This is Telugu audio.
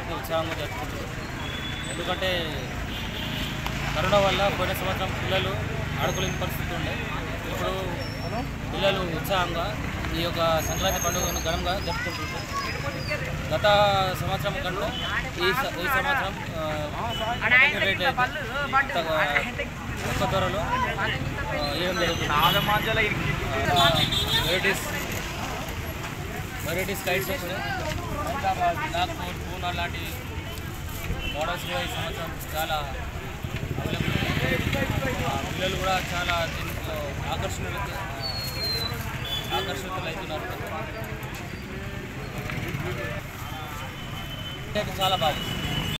ఎంతో ఉత్సాహంగా జరుపుకుంటారు. ఎందుకంటే కరోనా వల్ల పోయిన సంవత్సరం పిల్లలు ఆడుకోలేని పరిస్థితి ఉండే. ఇప్పుడు పిల్లలు ఉత్సాహంగా ఈ యొక్క సంక్రాంతి పండుగను ఘనంగా జరుపుకుంటుంటారు. గత సంవత్సరం కన్నా ఈ ఈ సంవత్సరం రేట్ జరుగుతుంది? వెరైటీస్ వెరైటీస్ కైట్స్ వస్తున్నాయి పూనా లాంటి మోడల్స్ కూడా ఈ సంవత్సరం చాలా అవైలబుల్ పిల్లలు కూడా చాలా దీంట్లో ఆకర్షణ ఆకర్షితులు అవుతున్నారు అయితే చాలా బాగుంది